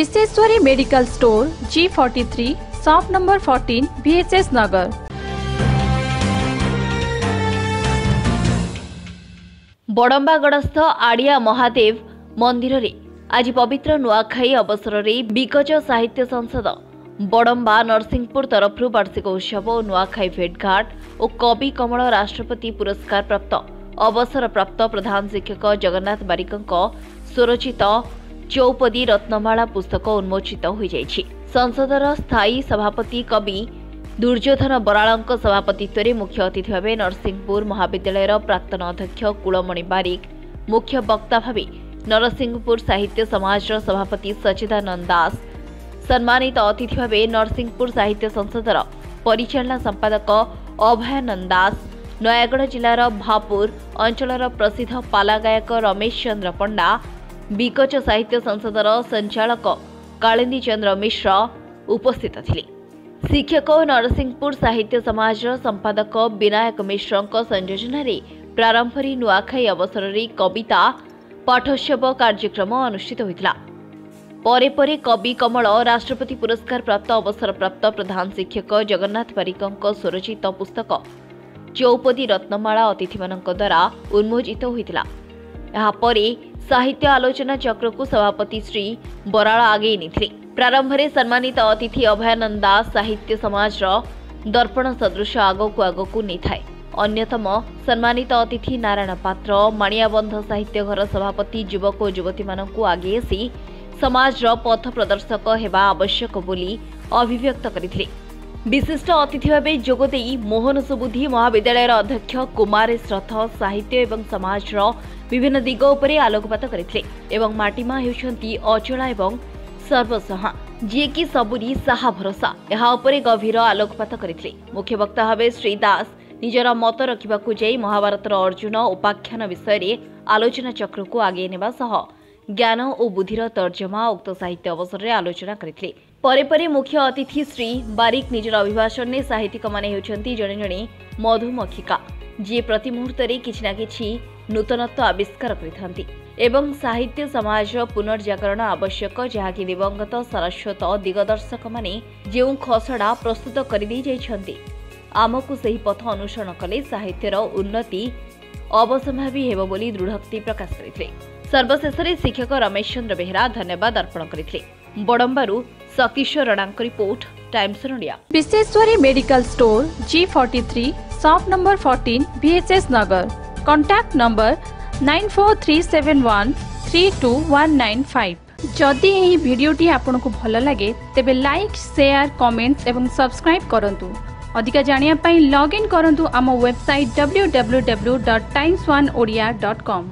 Vishweshwari medical store G forty three shop number fourteen VHS नगर ବଡ଼ମ୍ବାଗଡ଼ସ୍ଥ ଆଡ଼ିଆ ମହାଦେବ ମନ୍ଦିରରେ ଆଜି ପବିତ୍ର ନୂଆଖାଇ ଅବସରରେ ବିଗଜ ସାହିତ୍ୟ ସଂସଦ ବଡ଼ମ୍ବା ନରସିଂହପୁର ତରଫରୁ ବାର୍ଷିକ ଉତ୍ସବ ଓ ନୂଆଖାଇ ଭେଟଘାଟ ଓ କବି କମଳ ରାଷ୍ଟ୍ରପତି ଅବସରପ୍ରାପ୍ତ ପ୍ରଧାନ ଶିକ୍ଷକ ଜଗନ୍ନାଥ ବାରିକଙ୍କ ସ୍ୱରଚିତ ଚୌପଦୀ ରତ୍ନମାଳା ପୁସ୍ତକ ଉନ୍ମୋଚିତ ହୋଇଯାଇଛି ସଂସଦର ସ୍ଥାୟୀ ସଭାପତି କବି ଦୁର୍ଯ୍ୟୋଧନ ବରାଳଙ୍କ ସଭାପତିତ୍ୱରେ ମୁଖ୍ୟ ଅତିଥି ଭାବେ ନରସିଂହପୁର ମହାବିଦ୍ୟାଳୟର ପ୍ରାକ୍ତନ ଅଧ୍ୟକ୍ଷ କୁଳମଣି ବାରିକ ମୁଖ୍ୟ ବକ୍ତା ଭାବେ ନରସିଂହପୁର ସାହିତ୍ୟ ସମାଜର ସଭାପତି ସଚ୍ଚିଦାନନ୍ଦ ଦାସ ସମ୍ମାନିତ ଅତିଥି ଭାବେ ନରସିଂହପୁର ସାହିତ୍ୟ ସଂସଦର ପରିଚାଳନା ସମ୍ପାଦକ ଅଭୟାନନ୍ଦ ଦାସ ନୟାଗଡ଼ ଜିଲ୍ଲାର ଭାପୁର ଅଞ୍ଚଳର ପ୍ରସିଦ୍ଧ ପାଲା ଗାୟକ ରମେଶ ଚନ୍ଦ୍ର ପଣ୍ଡା ବିକଚ ସାହିତ୍ୟ ସଂସଦର ସଞ୍ଚାଳକ କାଳିନ୍ଦୀ ଚନ୍ଦ୍ର ମିଶ୍ର ଉପସ୍ଥିତ ଥିଲେ ଶିକ୍ଷକ ଓ ନରସିଂହପୁର ସାହିତ୍ୟ ସମାଜର ସମ୍ପାଦକ ବିନାୟକ ମିଶ୍ରଙ୍କ ସଂଯୋଜନାରେ ପ୍ରାରମ୍ଭରେ ନୂଆଖାଇ ଅବସରରେ କବିତା ପାଠୋତ୍ସବ କାର୍ଯ୍ୟକ୍ରମ ଅନୁଷ୍ଠିତ ହୋଇଥିଲା ପରେ ପରେ କବି କମଳ ରାଷ୍ଟ୍ରପତି ପୁରସ୍କାର ପ୍ରାପ୍ତ ଅବସରପ୍ରାପ୍ତ ପ୍ରଧାନ ଶିକ୍ଷକ ଜଗନ୍ନାଥ ପାରିକଙ୍କ ସ୍ୱରଚିତ ପୁସ୍ତକ ଚୌପଦୀ ରତ୍ନମାଳା ଅତିଥିମାନଙ୍କ ଦ୍ୱାରା ଉନ୍ମୋଚିତ ହୋଇଥିଲା ଏହାପରେ ସାହିତ୍ୟ ଆଲୋଚନା ଚକ୍ରକୁ ସଭାପତି ଶ୍ରୀ ବରାଳ ଆଗେଇ ନେଇଥିଲେ ପ୍ରାରମ୍ଭରେ ସମ୍ମାନିତ ଅତିଥି ଅଭୟାନନ୍ଦ ଦାସ ସାହିତ୍ୟ ସମାଜର ଦର୍ପଣ ସଦୃଶ ଆଗକୁ ଆଗକୁ ନେଇଥାଏ ଅନ୍ୟତମ ସମ୍ମାନିତ ଅତିଥି ନାରାୟଣ ପାତ୍ର ମାଣିଆବନ୍ଧ ସାହିତ୍ୟ ଘର ସଭାପତି ଯୁବକ ଓ ଯୁବତୀମାନଙ୍କୁ ଆଗେଇ ଆସି ସମାଜର ପଥ ପ୍ରଦର୍ଶକ ହେବା ଆବଶ୍ୟକ ବୋଲି ଅଭିବ୍ୟକ୍ତ କରିଥିଲେ বিশিষ্ট অতিথি ভাবে যোগ দিয়ে মোহন সুবুদ্ধি মহাবিদ্যালয়ের অধ্যক্ষ কুমারেশ রথ সাহিত্য এবং সমাজর বিভিন্ন দিগ উপরে আলোকপাত করে এবং মাটিমা হচ্ছেন অচলা এবং সর্বসহা যিকি সবুরি সাহা ভরসা ଏହା ଉପରେ ଗଭୀର ଆଲୋକପାତ କରିଥିଲେ ମୁଖ୍ୟ ବକ୍ତା ଭାବେ ଶ୍ରୀ ଦାସ ନିଜର ମତ ରଖିବାକୁ ଯାଇ ମହାଭାରତର ଅର୍ଜୁନ ଉପାଖ୍ୟାନ ବିଷୟରେ ଆଲୋଚନା ଚକ୍ରକୁ ଆଗେଇ ନେବା ସହ ଜ୍ଞାନ ଓ ବୁଦ୍ଧିର ତର୍ଜମା ଉକ୍ତ ସାହିତ୍ୟ ଅବସରରେ ଆଲୋଚନା କରିଥିଲେ পরে পরে মুখ্য অতিথি শ্রী বারিক নিজের অভিভাষণে সাহিত্যিক মানে হেউছেন জনে জনে মধুমক্ষিকা যে প্রতি মুহূর্তে কিছু না কিছু নূতনত্ব আবিষ্কার করে থাকে এবং সাহিত্য সমাজর পুনর্জাগরণ আবশ্যক যা কি দিবঙ্গত সারস্বত দিগদর্শক মানে যে খসড়া প্রস্তুত করে দিয়ে যাই আমকু সেই পথ অনুসরণ কলে সাহিত্যর উন্নতি অবসম্ভাবী হব বলে দৃঢ়ক্তি প্রকাশ করে সর্বশেষে শিক্ষক রমেশ চন্দ্র বেহরা ধন্যবাদ অর্পণ କରିଥିଲେ ବଡ଼ମ୍ବାରୁ Satish ରଣାଙ୍କ report Times Vishweshwari medical store G forty three shop number fourteen B नगर contact number nine four three seven one three two one nine five जदि यही भिडियोटी आपको भल लगे तेबे लाइक शेयर कमेंट्स एवं सब्सक्राइब करूँ अधिक जानापी लग्इन करूँ आम website W W W dot Times one Odia dot com